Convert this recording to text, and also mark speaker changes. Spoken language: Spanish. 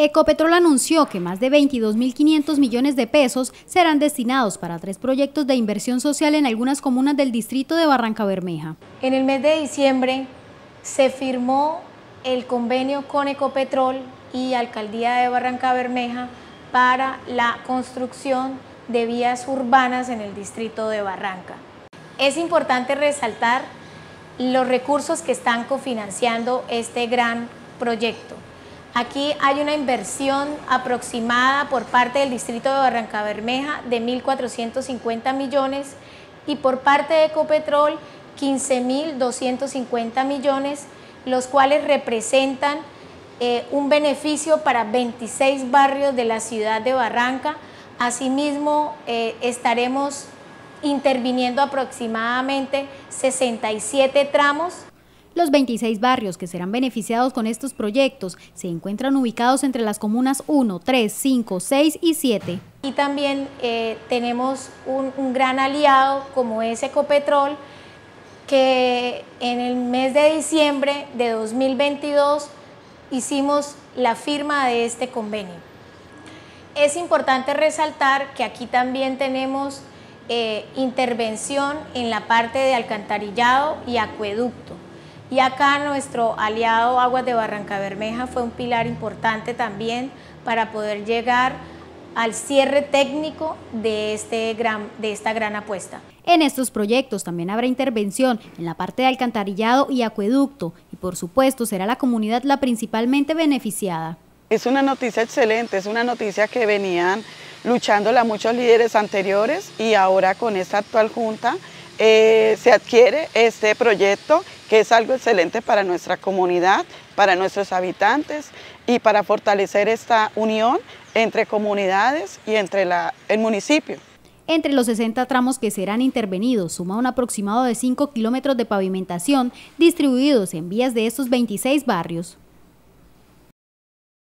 Speaker 1: Ecopetrol anunció que más de 22.500 millones de pesos serán destinados para tres proyectos de inversión social en algunas comunas del distrito de Barranca Bermeja.
Speaker 2: En el mes de diciembre se firmó el convenio con Ecopetrol y Alcaldía de Barranca Bermeja para la construcción de vías urbanas en el distrito de Barranca. Es importante resaltar los recursos que están cofinanciando este gran proyecto. Aquí hay una inversión aproximada por parte del Distrito de Barranca Bermeja de 1.450 millones y por parte de Ecopetrol 15.250 millones, los cuales representan eh, un beneficio para 26 barrios de la ciudad de Barranca. Asimismo, eh, estaremos interviniendo aproximadamente 67 tramos
Speaker 1: los 26 barrios que serán beneficiados con estos proyectos se encuentran ubicados entre las comunas 1, 3, 5, 6 y 7.
Speaker 2: Y también eh, tenemos un, gran aliado como es Ecopetrol, que en el mes de diciembre de 2022 hicimos la firma de este convenio. Es importante resaltar que aquí también tenemos eh, intervención en la parte de alcantarillado y acueducto. Y acá nuestro aliado Aguas de Barranca Bermeja fue un pilar importante también para poder llegar al cierre técnico de, este gran, de esta gran apuesta.
Speaker 1: En estos proyectos también habrá intervención en la parte de alcantarillado y acueducto y por supuesto será la comunidad la principalmente beneficiada.
Speaker 3: Es una noticia excelente, es una noticia que venían luchándola muchos líderes anteriores y ahora con esta actual junta eh, se adquiere este proyecto que es algo excelente para nuestra comunidad, para nuestros habitantes y para fortalecer esta unión entre comunidades y entre el municipio.
Speaker 1: Entre los 60 tramos que serán intervenidos, suma un aproximado de 5 kilómetros de pavimentación distribuidos en vías de estos 26 barrios.